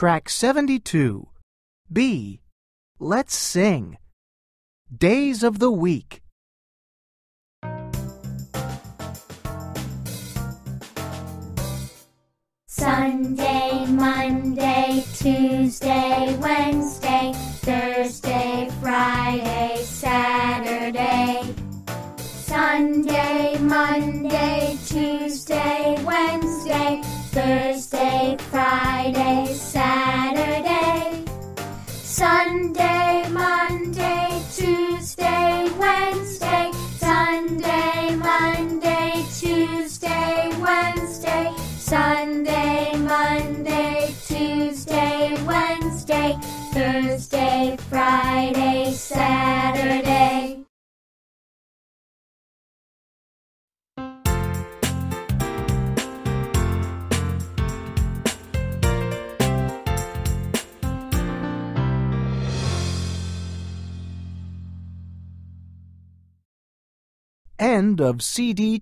Track 72. B. Let's sing. Days of the week. Sunday, Monday, Tuesday, Wednesday, Thursday, Friday, Saturday. Sunday, Monday, Tuesday, Wednesday, Thursday, Friday. Sunday, Monday, Tuesday, Wednesday, Sunday, Monday, Tuesday, Wednesday, Sunday, Monday, Tuesday, Wednesday, Thursday, Friday, Saturday. End of CD